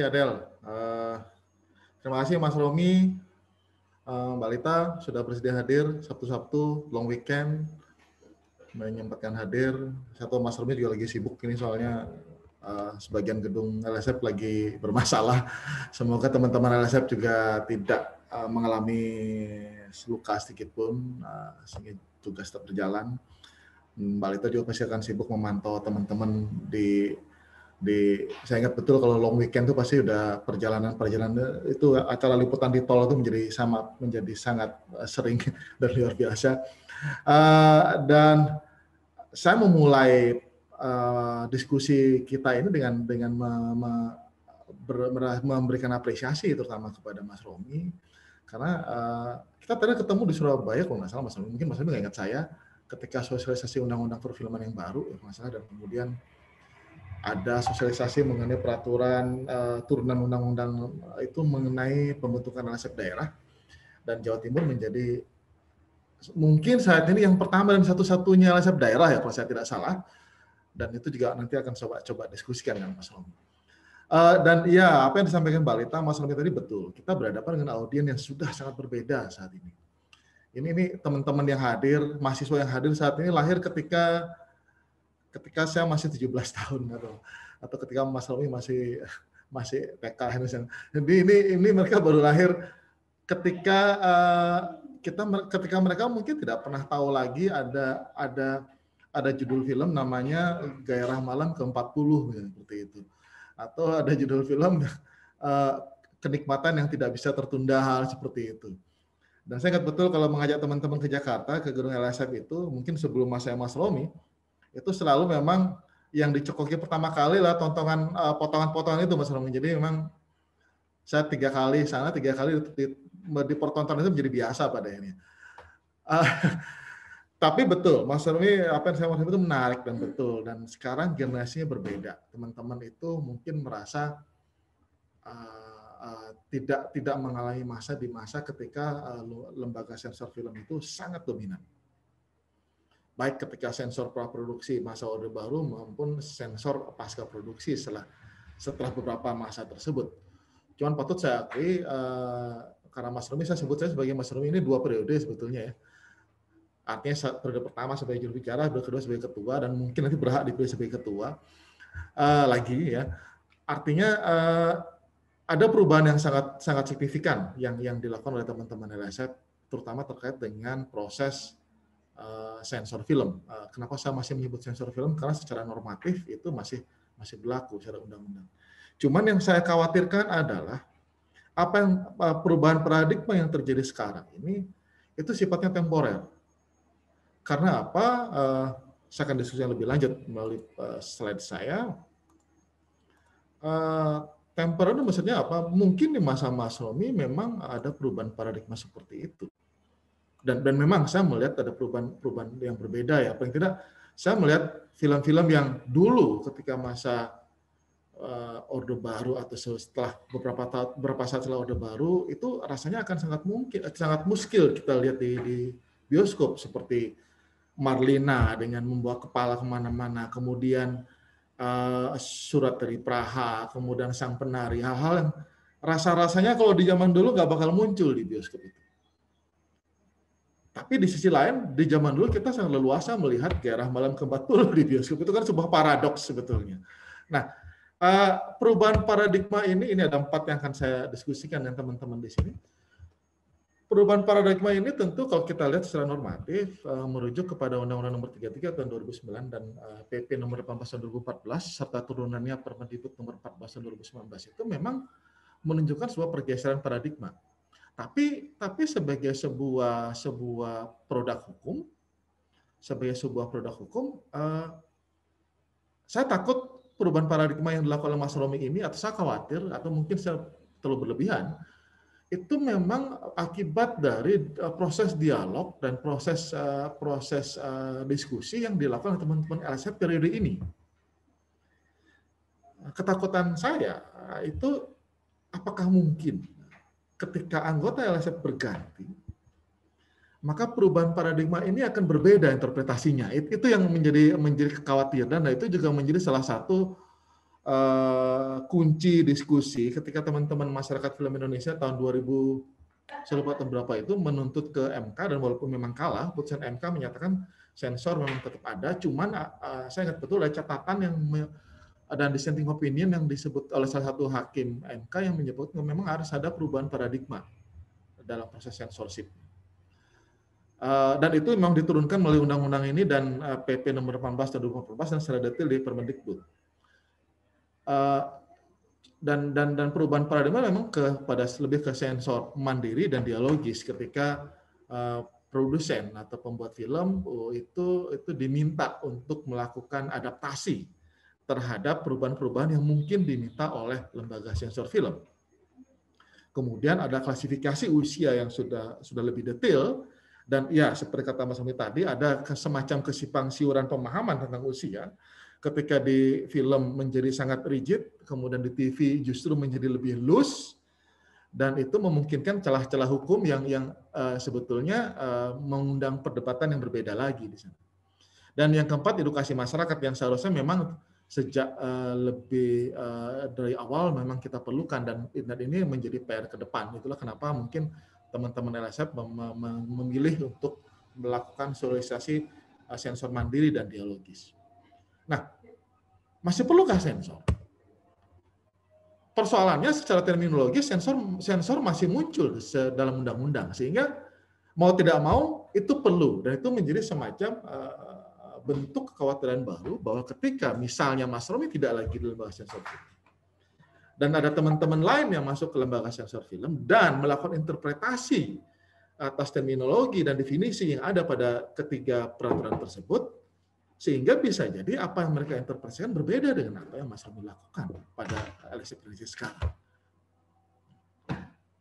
Kasih Adel. Uh, terima kasih Mas Romi, uh, Mbak Lita sudah bersedia hadir Sabtu-Sabtu, long weekend, menyempatkan hadir. Satu Mas Romi juga lagi sibuk ini soalnya uh, sebagian gedung LSF lagi bermasalah. Semoga teman-teman LSF juga tidak uh, mengalami luka sedikit pun, uh, sehingga tugas tetap berjalan. Mbak Lita juga pasti akan sibuk memantau teman-teman di di saya ingat betul kalau long weekend itu pasti udah perjalanan perjalanan itu acara liputan di tol itu menjadi sama menjadi sangat sering dan luar biasa. Uh, dan saya memulai uh, diskusi kita ini dengan dengan me, me, ber, memberikan apresiasi terutama kepada Mas Romi. Karena uh, kita tadi ketemu di Surabaya kalau nggak salah Mas Romi. Mungkin Mas Romi nggak ingat saya ketika sosialisasi undang-undang perfilman yang baru ya masalah dan kemudian ada sosialisasi mengenai peraturan uh, turunan undang-undang itu mengenai pembentukan LSF daerah dan Jawa Timur menjadi mungkin saat ini yang pertama dan satu-satunya LSF daerah ya kalau saya tidak salah dan itu juga nanti akan coba coba diskusikan dengan Mas Romi. Uh, dan ya apa yang disampaikan Mbak Lita, Mas Romi tadi betul. Kita berhadapan dengan audiens yang sudah sangat berbeda saat. Ini ini teman-teman yang hadir, mahasiswa yang hadir saat ini lahir ketika ketika saya masih 17 tahun atau atau ketika Mas Romi masih masih TK. Jadi ini ini mereka baru lahir ketika uh, kita ketika mereka mungkin tidak pernah tahu lagi ada ada ada judul film namanya Gairah Malam ke-40 ya, seperti itu. Atau ada judul film uh, kenikmatan yang tidak bisa tertunda hal seperti itu. Dan saya ingat betul kalau mengajak teman-teman ke Jakarta ke gedung LSF itu mungkin sebelum masa Mas Romi itu selalu memang yang dicokoki pertama kali lah tontonan uh, potongan-potongan itu Mas Romi. Jadi memang saya tiga kali sana tiga kali di, di pertontonan itu menjadi biasa pada ini. Uh, tapi betul, Mas Romi apa yang saya maksud itu menarik dan betul dan sekarang generasinya berbeda. Teman-teman itu mungkin merasa uh, uh, tidak tidak mengalami masa di masa ketika uh, lembaga sensor film itu sangat dominan. Baik ketika sensor praproduksi masa Orde Baru maupun sensor pasca produksi setelah setelah beberapa masa tersebut. Cuman patut saya akui uh, karena Mas Romi saya sebut saya sebagai Mas Romi ini dua periode sebetulnya ya. Artinya periode pertama sebagai juru bicara, periode kedua sebagai ketua dan mungkin nanti berhak dipilih sebagai ketua uh, lagi ya. Artinya uh, ada perubahan yang sangat sangat signifikan yang yang dilakukan oleh teman-teman LSF terutama terkait dengan proses uh, sensor film. Uh, kenapa saya masih menyebut sensor film? Karena secara normatif itu masih masih berlaku secara undang-undang. Cuman yang saya khawatirkan adalah apa yang perubahan paradigma yang terjadi sekarang ini itu sifatnya temporer. Karena apa? Saya akan diskusi lebih lanjut melalui slide saya. Temporer itu maksudnya apa? Mungkin di masa Mas Romi memang ada perubahan paradigma seperti itu. Dan dan memang saya melihat ada perubahan-perubahan yang berbeda ya. Paling tidak saya melihat film-film yang dulu ketika masa uh, Orde Baru atau setelah beberapa tahun beberapa saat setelah Orde Baru itu rasanya akan sangat mungkin sangat muskil kita lihat di, di bioskop seperti Marlina dengan membawa kepala ke mana-mana, kemudian uh, surat dari Praha, kemudian sang penari, hal-hal yang rasa-rasanya kalau di zaman dulu nggak bakal muncul di bioskop itu. Tapi di sisi lain, di zaman dulu kita sangat leluasa melihat Gairah Malam ke-40 di bioskop. Itu kan sebuah paradoks sebetulnya. Nah, Uh, perubahan paradigma ini, ini ada empat yang akan saya diskusikan dengan teman-teman di sini. Perubahan paradigma ini tentu kalau kita lihat secara normatif uh, merujuk kepada Undang-Undang Nomor 33 tahun 2009 dan PP Nomor 18 tahun 2014 serta turunannya Permendikbud Nomor 14 tahun 2019 itu memang menunjukkan sebuah pergeseran paradigma. Tapi tapi sebagai sebuah sebuah produk hukum, sebagai sebuah produk hukum, uh, saya takut perubahan paradigma yang dilakukan oleh Mas Romi ini, atau saya khawatir, atau mungkin saya terlalu berlebihan, itu memang akibat dari uh, proses dialog dan proses uh, proses uh, diskusi yang dilakukan oleh teman-teman LSF periode ini. Ketakutan saya itu apakah mungkin ketika anggota LSF berganti, maka perubahan paradigma ini akan berbeda interpretasinya. Itu yang menjadi menjadi kekhawatiran dan itu juga menjadi salah satu uh, kunci diskusi ketika teman-teman masyarakat film Indonesia tahun 2000 saya lupa tahun berapa itu menuntut ke MK dan walaupun memang kalah putusan MK menyatakan sensor memang tetap ada cuman uh, saya ingat betul ada catatan yang ada dissenting opinion yang disebut oleh salah satu hakim MK yang menyebut memang harus ada perubahan paradigma dalam proses sensorship. Uh, dan itu memang diturunkan melalui undang-undang ini dan PP nomor 18 tahun 2014 dan secara detail di Permendikbud. Uh, dan dan dan perubahan paradigma memang kepada lebih ke sensor mandiri dan dialogis ketika produsen atau pembuat film oh, itu itu diminta untuk melakukan adaptasi terhadap perubahan-perubahan yang mungkin diminta oleh lembaga sensor film. Kemudian ada klasifikasi usia yang sudah sudah lebih detail dan ya seperti kata Mas Ami tadi ada semacam kesipang siuran pemahaman tentang usia ketika di film menjadi sangat rigid, kemudian di TV justru menjadi lebih loose, dan itu memungkinkan celah-celah hukum yang yang uh, sebetulnya uh, mengundang perdebatan yang berbeda lagi di sana. Dan yang keempat edukasi masyarakat yang seharusnya memang sejak uh, lebih uh, dari awal memang kita perlukan dan internet ini menjadi PR ke depan. Itulah kenapa mungkin teman-teman LSF mem memilih untuk melakukan sosialisasi sensor mandiri dan dialogis. Nah, masih perlukah sensor? Persoalannya secara terminologi sensor sensor masih muncul dalam undang-undang sehingga mau tidak mau itu perlu dan itu menjadi semacam uh, bentuk kekhawatiran baru bahwa ketika misalnya Mas Romi tidak lagi di lembaga sensor film dan ada teman-teman lain yang masuk ke lembaga sensor film dan melakukan interpretasi atas terminologi dan definisi yang ada pada ketiga peraturan tersebut, sehingga bisa jadi apa yang mereka interpretasikan berbeda dengan apa yang Mas Romi lakukan pada eleksi sekarang.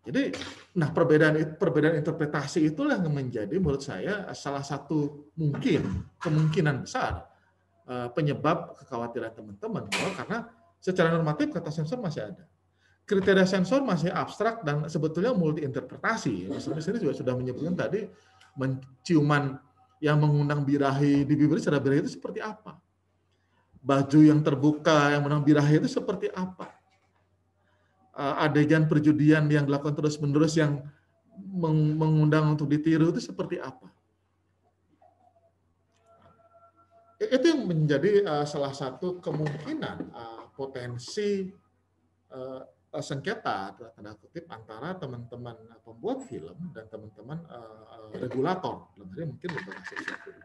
Jadi, nah perbedaan perbedaan interpretasi itulah yang menjadi menurut saya salah satu mungkin kemungkinan besar eh, penyebab kekhawatiran teman-teman karena secara normatif kata sensor masih ada. Kriteria sensor masih abstrak dan sebetulnya multi interpretasi. Mas sendiri juga sudah menyebutkan tadi menciuman yang mengundang birahi di bibir secara birahi itu seperti apa? Baju yang terbuka yang mengundang birahi itu seperti apa? Uh, adegan perjudian yang dilakukan terus-menerus yang mengundang untuk ditiru itu seperti apa? Itu yang menjadi uh, salah satu kemungkinan uh, potensi sengketa tanda kutip antara teman-teman pembuat film dan teman-teman uh, regulator dalam mungkin sesuatu.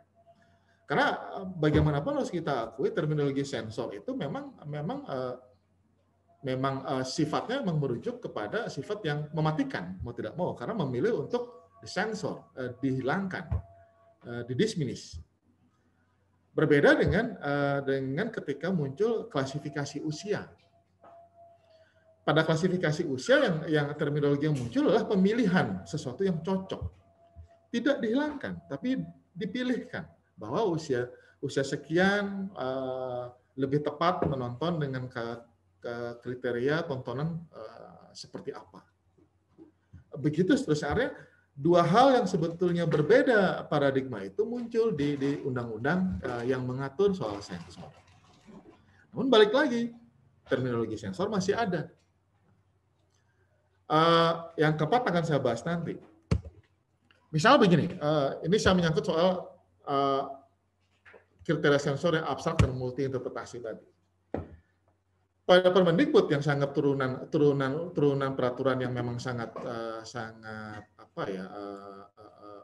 Karena bagaimanapun harus kita akui terminologi sensor itu memang memang memang uh, sifatnya memang merujuk kepada sifat yang mematikan mau tidak mau karena memilih untuk disensor, uh, dihilangkan, uh, didisminis. Berbeda dengan uh, dengan ketika muncul klasifikasi usia pada klasifikasi usia yang yang terminologi yang muncul adalah pemilihan sesuatu yang cocok. Tidak dihilangkan, tapi dipilihkan bahwa usia usia sekian uh, lebih tepat menonton dengan kriteria tontonan uh, seperti apa. Begitu seterusnya dua hal yang sebetulnya berbeda paradigma itu muncul di di undang-undang uh, yang mengatur soal sensor. Namun balik lagi, terminologi sensor masih ada Uh, yang keempat akan saya bahas nanti. Misal begini, uh, ini saya menyangkut soal uh, kriteria sensor yang abstrak dan multi interpretasi tadi. Pada Permendikbud yang sangat turunan turunan turunan peraturan yang memang sangat uh, sangat apa ya uh, uh,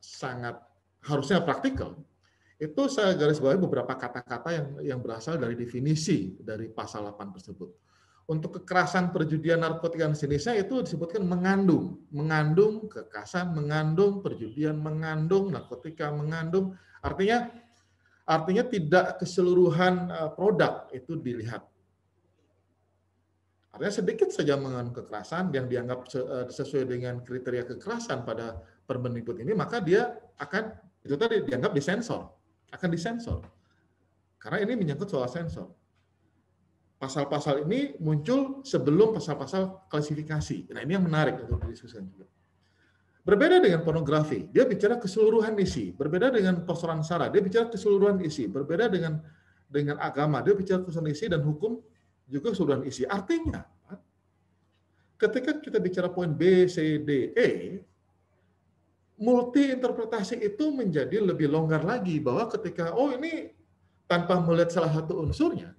sangat harusnya praktikal itu saya garis bawahi beberapa kata-kata yang yang berasal dari definisi dari pasal 8 tersebut. Untuk kekerasan perjudian narkotika di Indonesia itu disebutkan mengandung, mengandung kekerasan, mengandung perjudian, mengandung narkotika, mengandung artinya artinya tidak keseluruhan eh, produk itu dilihat. Artinya sedikit saja mengandung kekerasan yang dianggap eh, sesuai dengan kriteria kekerasan pada Permendikbud ini, maka dia akan itu tadi dianggap disensor, akan disensor. Karena ini menyangkut soal sensor pasal-pasal ini muncul sebelum pasal-pasal klasifikasi. Nah, ini yang menarik untuk didiskusikan juga. Berbeda dengan pornografi, dia bicara keseluruhan isi. Berbeda dengan persoalan sara, dia bicara keseluruhan isi. Berbeda dengan dengan agama. Dia bicara urusan isi dan hukum juga sudah isi. Artinya, ketika kita bicara poin B, C, D, E, multi interpretasi itu menjadi lebih longgar lagi bahwa ketika oh ini tanpa melihat salah satu unsurnya,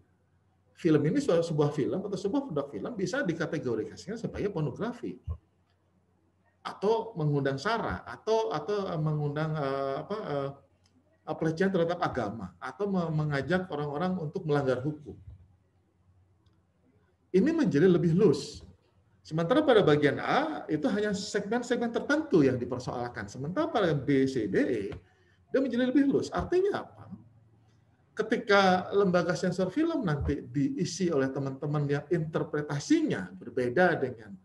film ini sebuah film atau sebuah produk film bisa dikategorikan sebagai pornografi atau mengundang sara atau atau eh, mengundang uh, apa uh, pelecehan terhadap agama atau mengajak orang-orang untuk melanggar hukum. Ini menjadi lebih loose. Sementara pada bagian A itu hanya segmen-segmen tertentu yang dipersoalkan. Sementara pada B, C, D, E dia menjadi lebih luas. Artinya apa? Ketika lembaga sensor film nanti diisi oleh teman-teman yang interpretasinya berbeda dengan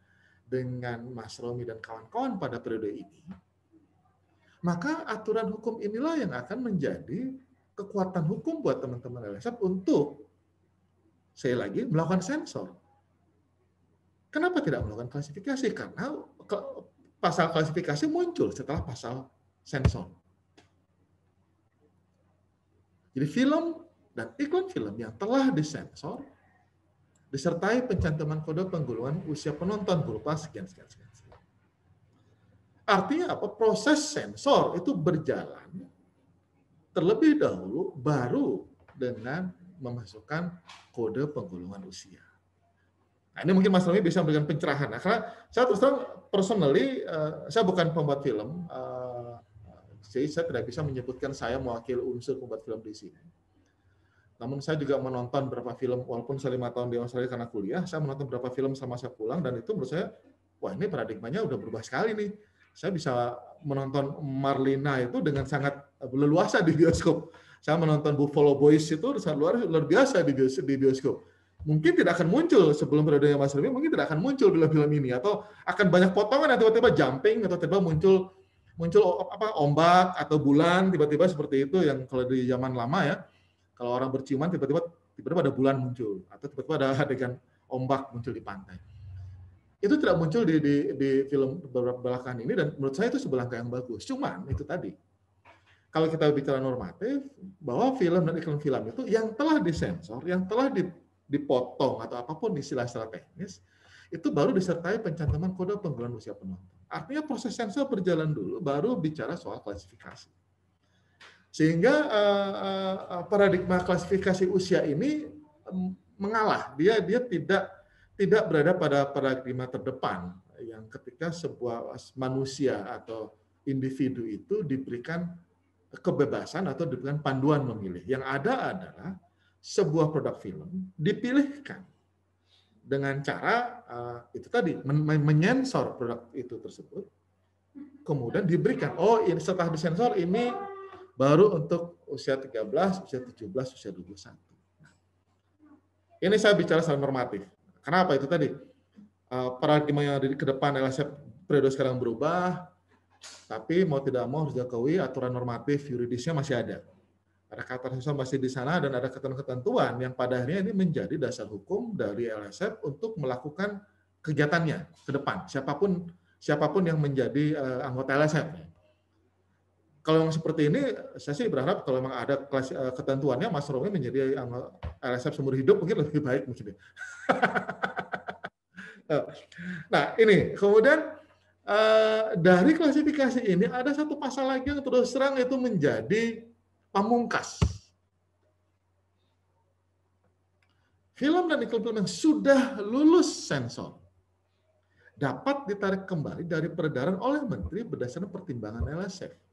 dengan Mas Romi dan kawan-kawan pada periode ini, maka aturan hukum inilah yang akan menjadi kekuatan hukum buat teman-teman LSF untuk saya lagi melakukan sensor. Kenapa tidak melakukan klasifikasi? Karena pasal klasifikasi muncul setelah pasal sensor. Jadi film dan iklan film yang telah disensor disertai pencantuman kode penggulungan usia penonton berupa sekian sekian sekian. Artinya apa? Proses sensor itu berjalan terlebih dahulu baru dengan memasukkan kode penggulungan usia. Nah, ini mungkin Mas Romi bisa memberikan pencerahan. Nah, karena saya terus terang personally, uh, saya bukan pembuat film, uh, jadi saya tidak bisa menyebutkan saya mewakili unsur pembuat film di sini. Namun saya juga menonton beberapa film, walaupun saya lima tahun di Australia karena kuliah, saya menonton beberapa film sama saya pulang, dan itu menurut saya, wah ini paradigmanya udah berubah sekali nih. Saya bisa menonton Marlina itu dengan sangat leluasa di bioskop. Saya menonton Buffalo Boys itu sangat luar, luar biasa di bioskop. Mungkin tidak akan muncul sebelum periodenya Mas Remi, mungkin tidak akan muncul dalam film ini. Atau akan banyak potongan yang tiba-tiba jumping, atau tiba-tiba muncul muncul apa ombak atau bulan tiba-tiba seperti itu yang kalau di zaman lama ya kalau orang berciuman tiba-tiba tiba-tiba ada bulan muncul atau tiba-tiba ada adegan ombak muncul di pantai. Itu tidak muncul di, di, di film beberapa belakangan ini dan menurut saya itu sebuah langkah yang bagus. Cuman itu tadi, kalau kita bicara normatif, bahwa film dan iklan film itu yang telah disensor, yang telah dipotong atau apa pun istilah-istilah teknis, itu baru disertai pencantuman kode penggunaan usia penonton. Artinya proses sensor berjalan dulu, baru bicara soal klasifikasi. Sehingga uh, uh, paradigma klasifikasi usia ini um, mengalah. Dia dia tidak tidak berada pada paradigma terdepan yang ketika sebuah manusia atau individu itu diberikan kebebasan atau diberikan panduan memilih. Yang ada adalah sebuah produk film dipilihkan dengan cara uh, itu tadi men menyensor produk itu tersebut, kemudian diberikan oh ini setelah disensor ini baru untuk usia 13, usia 17, usia 21. Nah, ini saya bicara secara normatif. Kenapa itu tadi? Uh, paradigma yang ada di ke depan LSF periode sekarang berubah, tapi mau tidak mau harus diakui aturan normatif yuridisnya masih ada. Ada kata sosial masih di sana dan ada ketentuan yang pada akhirnya ini menjadi dasar hukum dari LSF untuk melakukan kegiatannya ke depan. Siapa pun siapa pun yang menjadi uh, anggota LSF kalau yang seperti ini, saya sih berharap kalau memang ada kelas, uh, ketentuannya, Mas Romi menjadi LSF seumur hidup mungkin lebih baik mungkin. Ya. Eh, nah ini kemudian dari klasifikasi ini ada satu pasal lagi yang terus terang itu menjadi pamungkas. Film dan iklan film yang sudah lulus sensor dapat ditarik kembali dari peredaran oleh Menteri berdasarkan pertimbangan LSF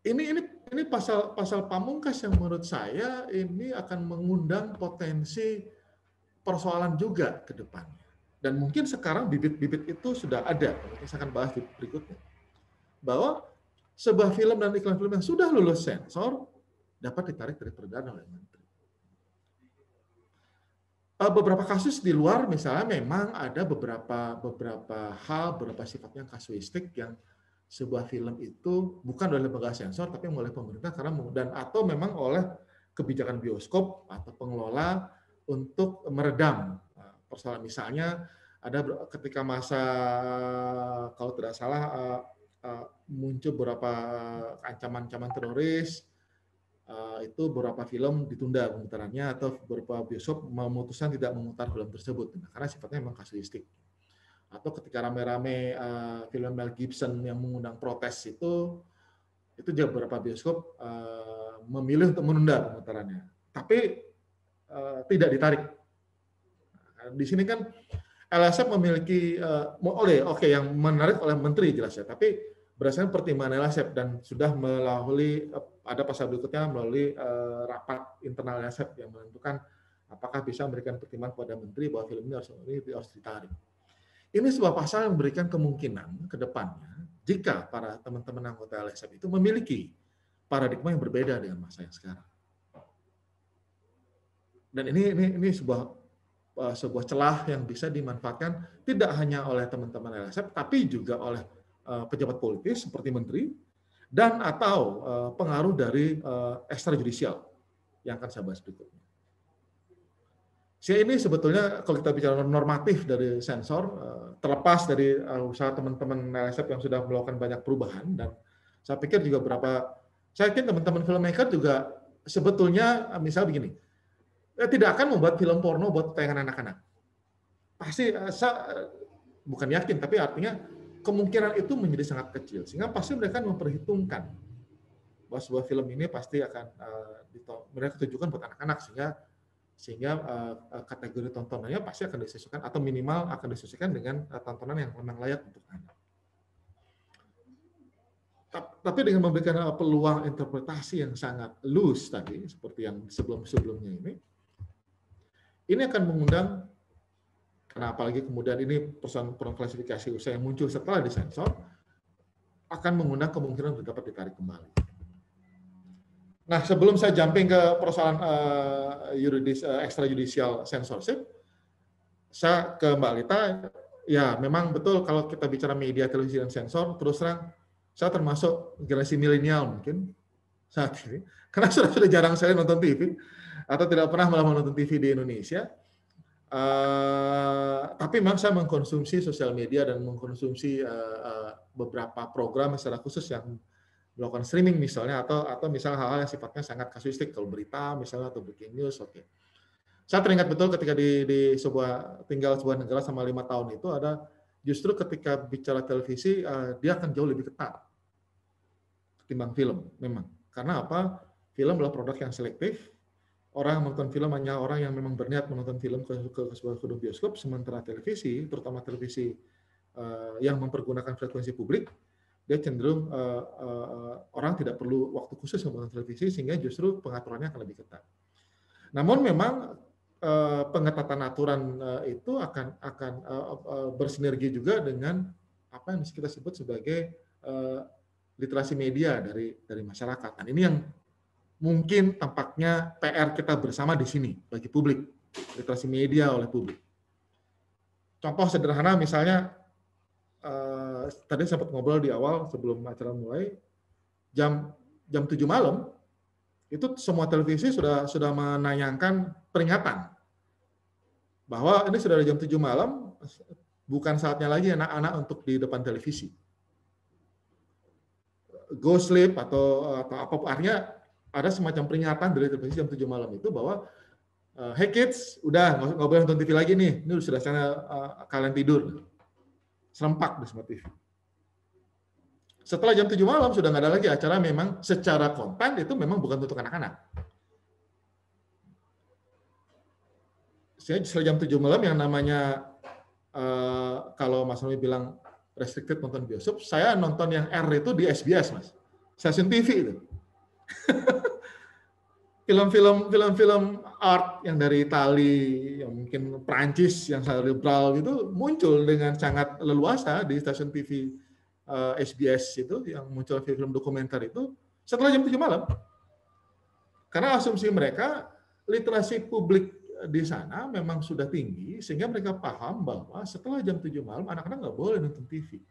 ini ini ini pasal pasal pamungkas yang menurut saya ini akan mengundang potensi persoalan juga ke depannya. Dan mungkin sekarang bibit-bibit itu sudah ada. Mungkin saya akan bahas di berikutnya. Bahwa sebuah film dan iklan film yang sudah lulus sensor dapat ditarik dari peredaran oleh menteri. Eh, beberapa kasus di luar misalnya memang ada beberapa beberapa hal, beberapa sifatnya kasuistik yang sebuah film itu bukan oleh lembaga sensor tapi oleh pemerintah karena dan atau memang oleh kebijakan bioskop atau pengelola untuk meredam nah, persoalan misalnya ada ketika masa kalau tidak salah eh, eh, muncul beberapa ancaman-ancaman teroris eh, itu beberapa film ditunda pemutarannya atau beberapa bioskop memutuskan tidak memutar film tersebut nah, karena sifatnya memang kasuistik. Atau ketika rame-rame uh, film Mel Gibson yang mengundang protes itu itu juga beberapa bioskop uh, memilih untuk menunda pemutarannya. Tapi uh, tidak ditarik. Nah, di sini kan LSF memiliki uh, oleh oke okay, yang menarik oleh menteri jelas ya, tapi berdasarkan pertimbangan LSF dan sudah melalui ada pasal berikutnya melalui uh, rapat internal LSF yang menentukan apakah bisa memberikan pertimbangan kepada menteri bahwa film ini harus, ini harus ditarik. Ini sebuah pasal yang memberikan kemungkinan ke depannya jika para teman-teman anggota LSF itu memiliki paradigma yang berbeda dengan masa yang sekarang. Dan ini ini ini sebuah uh, sebuah celah yang bisa dimanfaatkan tidak hanya oleh teman-teman LSF tapi juga oleh Eh, pejabat politis seperti menteri dan atau eh, pengaruh dari eh, ekstrajudisial yang akan saya bahas berikutnya. Saya ini sebetulnya kalau kita bicara normatif dari sensor, terlepas dari usaha teman-teman LSF yang sudah melakukan banyak perubahan dan saya pikir juga berapa, saya yakin teman-teman filmmaker juga sebetulnya misalnya begini, tidak akan membuat film porno buat tayangan anak-anak. Pasti saya bukan yakin, tapi artinya kemungkinan itu menjadi sangat kecil sehingga pasti mereka memperhitungkan bahwa sebuah film ini pasti akan mereka tujukan buat anak-anak sehingga sehingga uh, kategori tontonannya pasti akan disesuaikan atau minimal akan disesuaikan dengan uh, tontonan yang memang layak untuk anak. Tapi dengan memberikan peluang interpretasi yang sangat loose tadi seperti yang sebelum-sebelumnya ini, ini akan mengundang karena apalagi kemudian ini persoalan klasifikasi usaha yang muncul setelah disensor, akan mengundang kemungkinan untuk dapat ditarik kembali. Nah, sebelum saya jumping ke persoalan uh, yuridis uh, extrajudicial censorship, saya ke Mbak Lita, ya memang betul kalau kita bicara media televisi dan sensor, terus terang saya termasuk generasi milenial mungkin saat ini, karena sudah sudah jarang saya nonton TV atau tidak pernah malah menonton TV di Indonesia. Uh, tapi memang saya mengkonsumsi sosial media dan mengkonsumsi uh, uh, beberapa program secara khusus yang melakukan streaming misalnya atau atau misalnya hal-hal yang sifatnya sangat kasuistik kalau berita misalnya atau breaking news oke okay. saya teringat betul ketika di di sebuah tinggal sebuah negara sama lima tahun itu ada justru ketika bicara televisi uh, dia akan jauh lebih ketat ketimbang film memang karena apa film adalah produk yang selektif orang yang menonton film hanya orang yang memang berniat menonton film ke, ke, ke sebuah gedung bioskop, sementara televisi, terutama televisi uh, yang mempergunakan frekuensi publik, dia cenderung uh, uh, orang tidak perlu waktu khusus menonton televisi sehingga justru pengaturannya akan lebih ketat. Namun memang uh, pengetatan aturan uh, itu akan akan uh, uh, bersinergi juga dengan apa yang kita sebut sebagai uh, literasi media dari dari masyarakat. Dan ini yang mungkin tampaknya PR kita bersama di sini bagi publik, literasi media oleh publik. Contoh sederhana misalnya uh, tadi sempat ngobrol di awal sebelum acara mulai jam jam 7 malam itu semua televisi sudah sudah menayangkan peringatan bahwa ini sudah jam 7 malam bukan saatnya lagi anak-anak untuk di depan televisi. Go sleep atau atau apa artinya ada semacam peringatan dari televisi jam 7 malam itu bahwa uh, hey kids, udah nggak boleh nonton TV lagi nih, ini sudah sana uh, kalian tidur. Serempak semua TV. Setelah jam 7 malam sudah nggak ada lagi acara memang secara konten itu memang bukan untuk anak-anak. Saya setelah jam 7 malam yang namanya uh, kalau Mas Rami bilang restricted nonton bioskop, saya nonton yang R itu di SBS, Mas. Stasiun TV itu film-film film-film art yang dari Itali, yang mungkin Prancis yang liberal itu muncul dengan sangat leluasa di stasiun TV uh, SBS itu yang muncul film dokumenter itu setelah jam 7 malam. Karena asumsi mereka literasi publik di sana memang sudah tinggi sehingga mereka paham bahwa setelah jam 7 malam anak-anak nggak boleh nonton TV.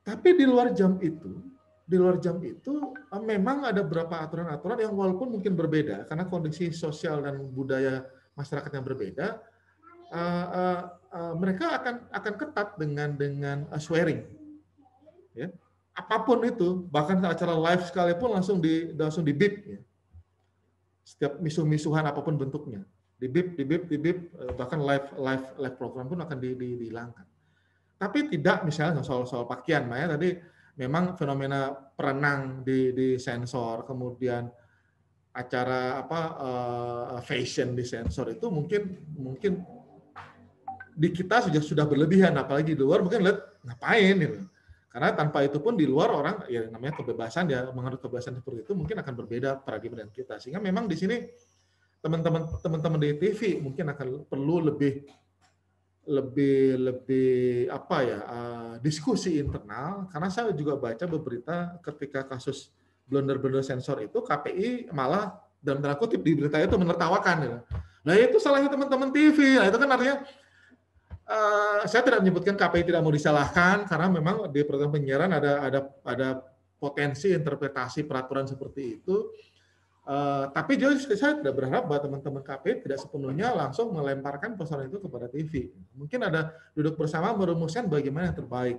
Tapi di luar jam itu di luar jam itu eh, memang ada beberapa aturan-aturan yang walaupun mungkin berbeda karena kondisi sosial dan budaya masyarakat yang berbeda, uh, uh, uh, mereka akan akan ketat dengan dengan uh, swearing, ya apa pun itu, bahkan acara live sekalipun langsung di langsung di bip ya. Setiap misuh-misuhan apa pun bentuknya, di bip, di bip, di eh, bahkan live live live program pun akan di, di, dihilangkan. Tapi tidak misalnya soal soal pakaian, Maya tadi memang fenomena perenang di di sensor, kemudian acara apa uh, fashion di sensor itu mungkin mungkin di kita sudah sudah berlebihan apalagi di luar mungkin lihat ngapain gitu karena tanpa itu pun di luar orang ya namanya kebebasan ya mengenai kebebasan seperti itu mungkin akan berbeda paradigma dengan kita. Sehingga memang di sini teman-teman teman-teman di TV mungkin akan perlu lebih lebih lebih apa ya uh, diskusi internal karena saya juga baca beberita ketika kasus blunder-blunder sensor itu KPI malah dalam tanda kutip di berita itu menertawakan ya. Nah itu salahnya teman-teman TV. Nah itu kan artinya Uh, saya tidak menyebutkan KPI tidak mau disalahkan karena memang di peraturan penyiaran ada ada ada potensi interpretasi peraturan seperti itu. Uh, tapi juga saya tidak berharap bahwa teman-teman KPI tidak sepenuhnya langsung melemparkan persoalan itu kepada TV. Mungkin ada duduk bersama merumuskan bagaimana yang terbaik.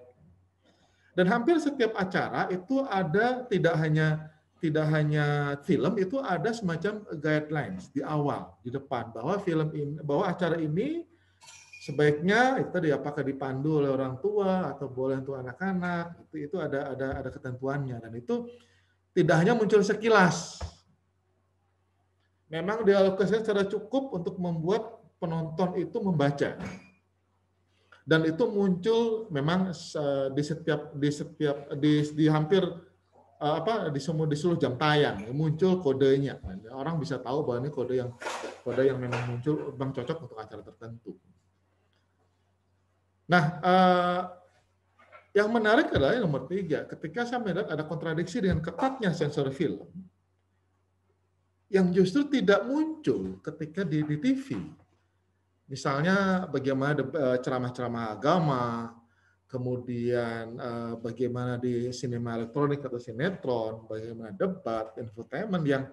Dan hampir setiap acara itu ada tidak hanya tidak hanya film itu ada semacam guidelines di awal di depan bahwa film ini bahwa acara ini sebaiknya itu tadi apakah dipandu oleh orang tua atau boleh untuk anak-anak itu itu ada ada ada ketentuannya dan itu tidak hanya muncul sekilas memang dialokasikan secara cukup untuk membuat penonton itu membaca. Dan itu muncul memang di setiap di setiap di, di hampir eh, apa di semua di seluruh jam tayang muncul kodenya. Orang bisa tahu bahwa ini kode yang kode yang memang muncul bang cocok untuk acara tertentu. Nah, eh, yang menarik adalah yang nomor tiga, ketika saya melihat ada kontradiksi dengan ketatnya sensor film, yang justru tidak muncul ketika di, di TV. Misalnya bagaimana eh, ceramah-ceramah agama, kemudian eh, bagaimana di sinema elektronik atau sinetron, bagaimana debat, infotainment yang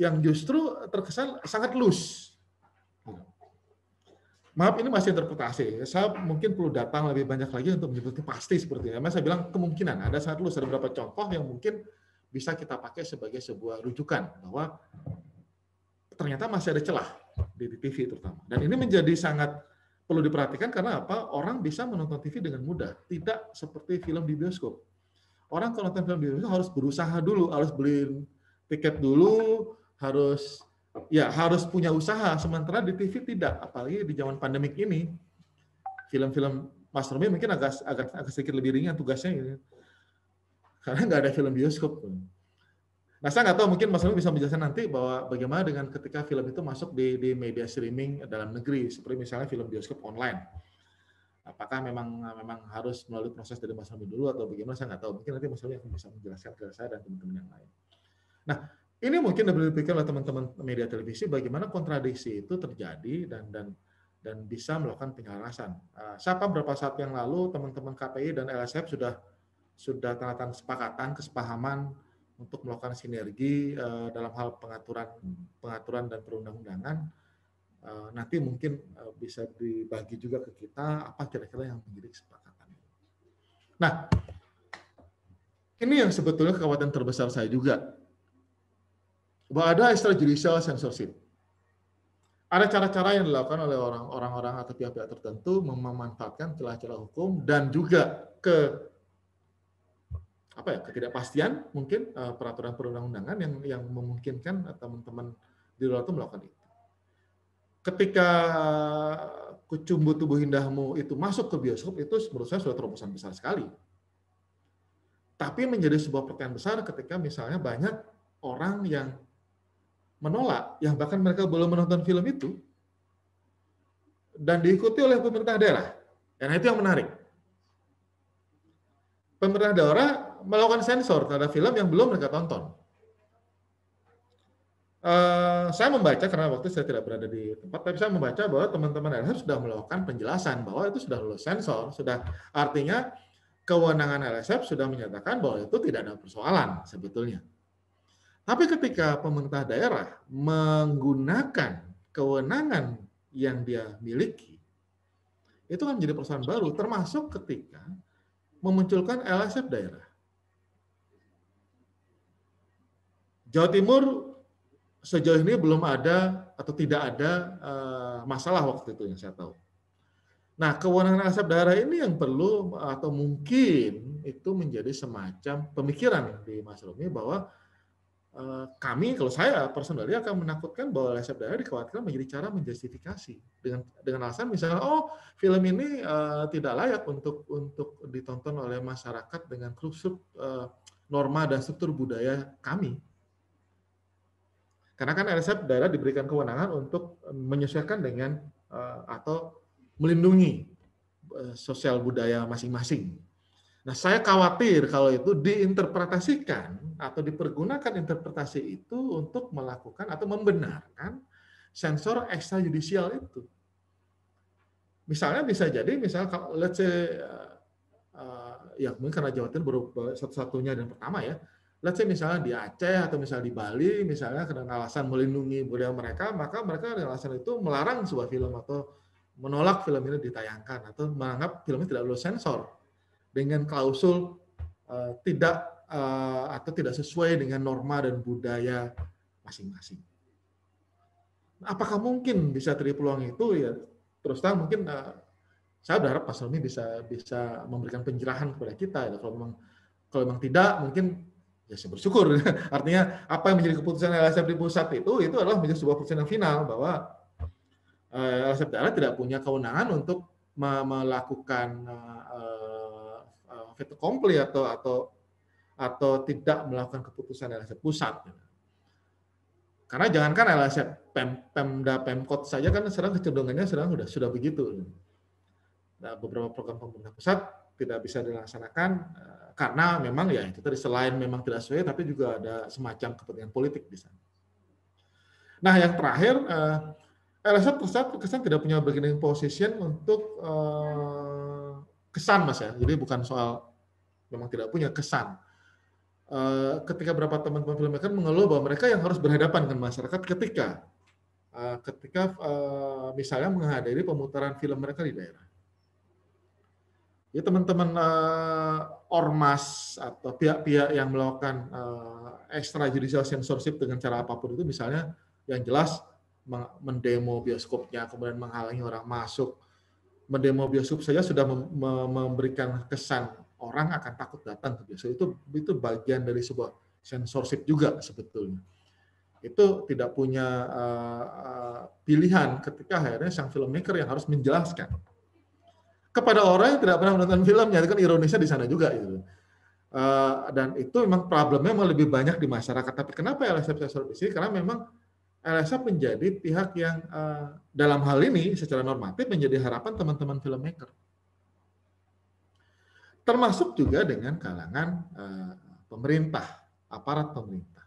yang justru terkesan sangat loose Maaf ini masih interpretasi. Saya mungkin perlu datang lebih banyak lagi untuk menyebutkan pasti seperti ini. Saya bilang kemungkinan ada satu ada beberapa contoh yang mungkin bisa kita pakai sebagai sebuah rujukan bahwa ternyata masih ada celah di TV terutama. Dan ini menjadi sangat perlu diperhatikan karena apa? Orang bisa menonton TV dengan mudah, tidak seperti film di bioskop. Orang kalau nonton film di bioskop harus berusaha dulu, harus beli tiket dulu, harus ya harus punya usaha. Sementara di TV tidak, apalagi di zaman pandemik ini. Film-film Mas Romi mungkin agak, agak agak sedikit lebih ringan tugasnya gitu. Karena nggak ada film bioskop. Nah, saya nggak tahu mungkin Mas Romi bisa menjelaskan nanti bahwa bagaimana dengan ketika film itu masuk di, di media streaming dalam negeri, seperti misalnya film bioskop online. Apakah memang memang harus melalui proses dari Mas Romi dulu atau bagaimana saya nggak tahu. Mungkin nanti Mas Romi akan bisa menjelaskan ke saya dan teman-teman yang lain. Nah, ini mungkin dapat dipikir oleh teman-teman media televisi bagaimana kontradiksi itu terjadi dan dan dan bisa melakukan penyelarasan. Uh, siapa beberapa saat yang lalu teman-teman KPI dan LSF sudah sudah tanda kesepakatan, kesepahaman untuk melakukan sinergi uh, dalam hal pengaturan pengaturan dan perundang-undangan. Uh, nanti mungkin uh, bisa dibagi juga ke kita apa kira-kira yang menjadi kesepakatan. Nah, ini yang sebetulnya kekuatan terbesar saya juga bahwa ada extrajudicial censorship. Ada cara-cara yang dilakukan oleh orang-orang atau pihak-pihak tertentu memanfaatkan celah-celah hukum dan juga ke apa ya ketidakpastian mungkin uh, peraturan perundang-undangan yang yang memungkinkan teman-teman di luar itu melakukan itu. Ketika kecumbu tubuh indahmu itu masuk ke bioskop itu menurut saya sudah terobosan besar sekali. Tapi menjadi sebuah pertanyaan besar ketika misalnya banyak orang yang menolak, yang bahkan mereka belum menonton film itu, dan diikuti oleh pemerintah daerah. Dan itu yang menarik. Pemerintah daerah melakukan sensor terhadap film yang belum mereka tonton. Uh, saya membaca karena waktu saya tidak berada di tempat, tapi saya membaca bahwa teman-teman LSF sudah melakukan penjelasan bahwa itu sudah lulus sensor, sudah artinya kewenangan LSF sudah menyatakan bahwa itu tidak ada persoalan sebetulnya. Tapi ketika pemerintah daerah menggunakan kewenangan yang dia miliki, itu kan menjadi persoalan baru, termasuk ketika memunculkan LSF daerah. Jawa Timur sejauh ini belum ada atau tidak ada uh, masalah waktu itu yang saya tahu. Nah, kewenangan LSF daerah ini yang perlu atau mungkin itu menjadi semacam pemikiran di Mas Romi bahwa uh, kami, kalau saya personally akan menakutkan bahwa LSF daerah dikhawatirkan menjadi cara menjustifikasi dengan dengan alasan misalnya, oh film ini uh, tidak layak untuk untuk ditonton oleh masyarakat dengan struktur norma dan struktur budaya kami karena kan LSF daerah diberikan kewenangan untuk eh, menyesuaikan dengan uh, atau melindungi uh, sosial budaya masing-masing. Nah, saya khawatir kalau itu diinterpretasikan atau dipergunakan interpretasi itu untuk melakukan atau membenarkan sensor ekstrajudisial itu. Misalnya bisa jadi, misalnya kalau let's say, ya mungkin karena Jawa Timur satu-satunya dan pertama ya, let's say misalnya di Aceh atau misalnya di Bali, misalnya karena alasan melindungi budaya mereka, maka mereka alasan itu melarang sebuah film atau menolak film ini ditayangkan atau menganggap film ini tidak lulus sensor dengan klausul uh, tidak uh, atau tidak sesuai dengan norma dan budaya masing-masing. Apakah mungkin bisa terjadi peluang itu? Ya terus terang mungkin uh, saya berharap Pak Helmi bisa bisa memberikan pencerahan kepada kita. Ya. Kalau memang kalau memang tidak, mungkin ya saya bersyukur. Artinya apa yang menjadi keputusan LSF di pusat itu itu adalah menjadi sebuah keputusan yang final bahwa uh, LSF daerah tidak punya kewenangan untuk melakukan uh, uh, veto kompli atau atau atau tidak melakukan keputusan LSF pusat. Karena jangankan LSF Pem, Pemda Pemkot saja kan sekarang kecenderungannya sedang sudah sudah begitu. Nah, beberapa program pemerintah pusat tidak bisa dilaksanakan karena memang ya itu tadi selain memang tidak sesuai tapi juga ada semacam kepentingan politik di sana. Nah yang terakhir eh, LSF terkesan, terkesan tidak punya bargaining position untuk uh, kesan mas ya. Jadi bukan soal memang tidak punya kesan. Uh, ketika beberapa teman-teman filmmaker mengeluh bahwa mereka yang harus berhadapan dengan masyarakat ketika uh, ketika misalnya menghadiri pemutaran film mereka di daerah ya teman-teman uh, ormas atau pihak-pihak yang melakukan uh, extrajudicial censorship dengan cara apa pun itu misalnya yang jelas mendemo bioskopnya kemudian menghalangi orang masuk. Mendemo bioskop saja sudah memberikan kesan orang akan takut datang ke bioskop. Itu itu bagian dari sebuah censorship juga sebetulnya. Itu tidak punya uh, uh, pilihan ketika akhirnya sang filmmaker yang harus menjelaskan kepada orang yang tidak pernah menonton filmnya itu kan ironisnya di sana juga gitu. Uh, dan itu memang problemnya memang lebih banyak di masyarakat. Tapi kenapa LSF saya di sini? Karena memang LSF menjadi pihak yang uh, dalam hal ini secara normatif menjadi harapan teman-teman filmmaker. Termasuk juga dengan kalangan uh, pemerintah, aparat pemerintah.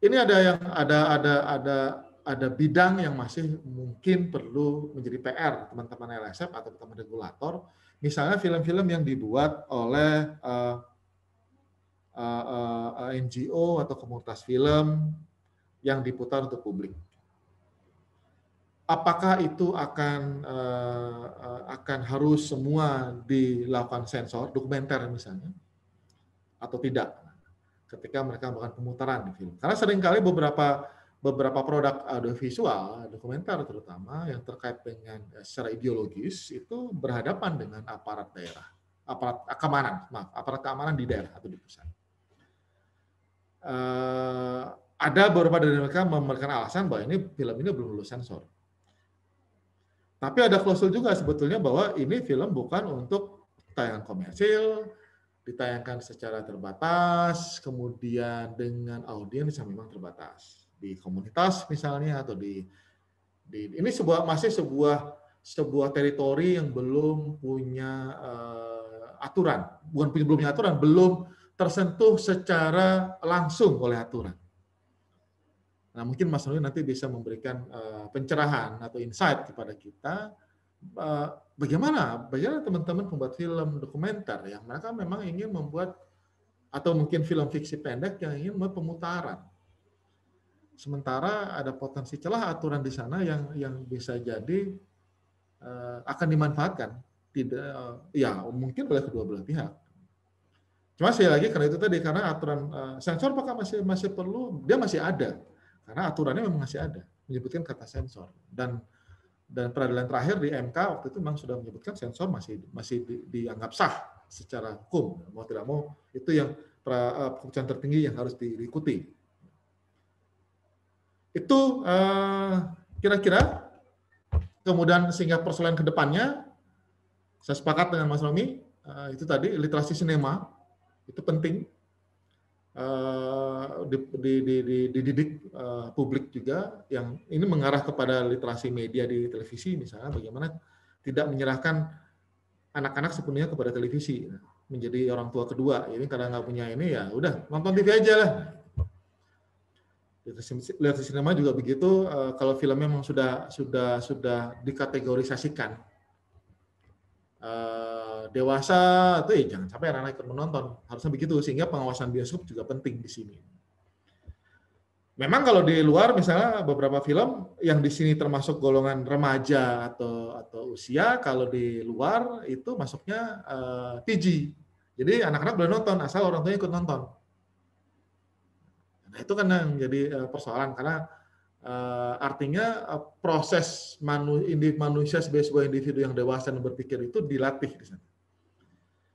Ini ada yang ada ada ada ada bidang yang masih mungkin perlu menjadi PR teman-teman LSF atau teman regulator. Misalnya film-film yang dibuat oleh uh, uh, uh, NGO atau komunitas film yang diputar untuk publik. Apakah itu akan uh, akan harus semua dilakukan sensor dokumenter misalnya atau tidak ketika mereka melakukan pemutaran di film? Karena sering kali beberapa beberapa produk audiovisual, dokumenter terutama yang terkait dengan eh, secara ideologis itu berhadapan dengan aparat daerah, aparat keamanan, maaf, aparat keamanan di daerah atau di pusat. Uh, ada beberapa dari mereka memberikan alasan bahwa ini film ini belum lulus sensor. Tapi ada klausul juga sebetulnya bahwa ini film bukan untuk tayangan komersil, ditayangkan secara terbatas, kemudian dengan audiens yang memang terbatas di komunitas misalnya atau di, di ini sebuah masih sebuah sebuah teritori yang belum punya uh, aturan, bukan belum punya aturan, belum tersentuh secara langsung oleh aturan. Nah, mungkin Mas Nuri nanti bisa memberikan uh, pencerahan atau insight kepada kita uh, bagaimana bagaimana teman-teman pembuat film dokumenter yang mereka memang ingin membuat atau mungkin film fiksi pendek yang ingin membuat pemutaran Sementara ada potensi celah aturan di sana yang yang bisa jadi uh, akan dimanfaatkan. Tidak ya mungkin oleh kedua belah pihak. Cuma sekali lagi karena itu tadi karena aturan uh, sensor apakah masih masih perlu? Dia masih ada. Karena aturannya memang masih ada menyebutkan kata sensor. Dan dan peradilan terakhir di MK waktu itu memang sudah menyebutkan sensor masih masih di, dianggap sah secara hukum. Mau tidak mau itu yang pra, uh, tertinggi yang harus diikuti itu uh, kira-kira kemudian sehingga persoalan ke depannya saya sepakat dengan Mas Romi uh, itu tadi literasi sinema itu penting. Uh, dididik publik juga yang ini mengarah kepada literasi media di televisi misalnya bagaimana tidak menyerahkan anak-anak sepenuhnya kepada televisi menjadi orang tua kedua. Ini karena nggak punya ini ya udah nonton TV aja lah lihat sinema juga begitu uh, kalau filmnya memang sudah sudah sudah dikategorisasikan. Uh, dewasa itu ya jangan sampai anak-anak ikut menonton. Harusnya begitu sehingga pengawasan bioskop juga penting di sini. Memang kalau di luar misalnya beberapa film yang di sini termasuk golongan remaja atau atau usia kalau di luar itu masuknya uh, eh, PG jadi anak-anak boleh nonton asal orang tuanya ikut nonton Nah, itu kan yang jadi uh, persoalan karena uh, artinya uh, proses manu, manusia sebagai sebuah individu yang dewasa dan berpikir itu dilatih di sana.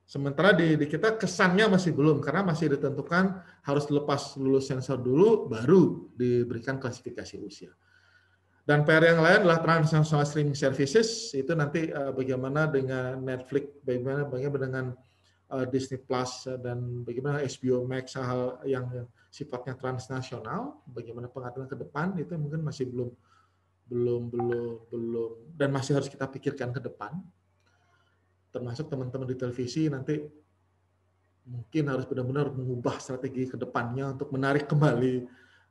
Sementara di, di kita kesannya masih belum karena masih ditentukan harus lepas lulus sensor dulu baru diberikan klasifikasi usia. Dan PR yang lain adalah transnational streaming services itu nanti uh, bagaimana dengan Netflix, bagaimana bagaimana dengan Disney Plus dan bagaimana HBO Max hal yang sifatnya transnasional, bagaimana pengaturan ke depan itu mungkin masih belum belum belum belum dan masih harus kita pikirkan ke depan. Termasuk teman-teman di televisi nanti mungkin harus benar-benar mengubah strategi ke depannya untuk menarik kembali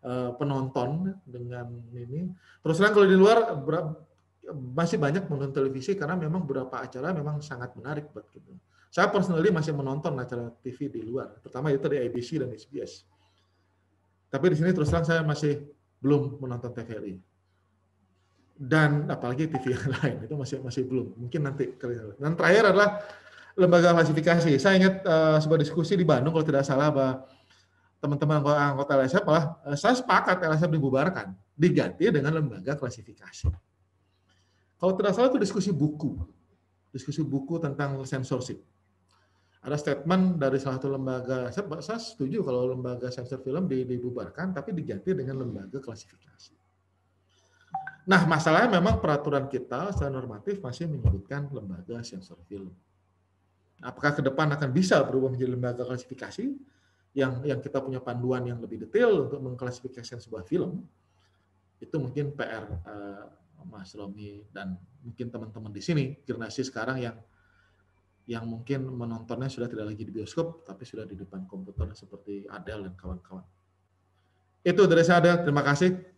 uh, penonton dengan ini. Terus terang kalau di luar masih banyak menonton televisi karena memang beberapa acara memang sangat menarik buat gitu. Saya personally masih menonton acara TV di luar, terutama itu di ABC dan SBS tapi di sini terus terang saya masih belum menonton TVRI. Dan apalagi TV yang lain itu masih masih belum. Mungkin nanti. Dan terakhir adalah lembaga klasifikasi. Saya ingat uh, sebuah diskusi di Bandung kalau tidak salah bahwa teman-teman anggota LSF malah uh, saya sepakat LSF dibubarkan, diganti dengan lembaga klasifikasi. Kalau tidak salah itu diskusi buku, diskusi buku tentang censorship ada statement dari salah satu lembaga, saya, saya setuju kalau lembaga sensor film dibubarkan, tapi diganti dengan lembaga klasifikasi. Nah, masalahnya memang peraturan kita secara normatif masih menyebutkan lembaga sensor film. Apakah ke depan akan bisa berubah menjadi lembaga klasifikasi yang yang kita punya panduan yang lebih detail untuk mengklasifikasikan sebuah film? Itu mungkin PR uh, eh, Mas Romi dan mungkin teman-teman di sini, generasi sekarang yang yang mungkin menontonnya sudah tidak lagi di bioskop, tapi sudah di depan komputer seperti Adele dan kawan-kawan. Itu dari saya, Adele. Terima kasih.